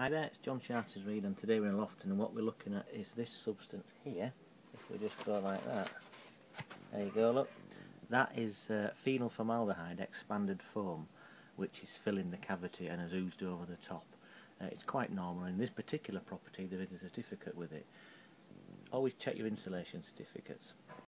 Hi there, it's Jon Charters Reid and today we're in Lofton and what we're looking at is this substance here. If we just go like that, there you go, look. That is uh, phenol formaldehyde expanded foam which is filling the cavity and has oozed over the top. Uh, it's quite normal. In this particular property there is a certificate with it. Always check your insulation certificates.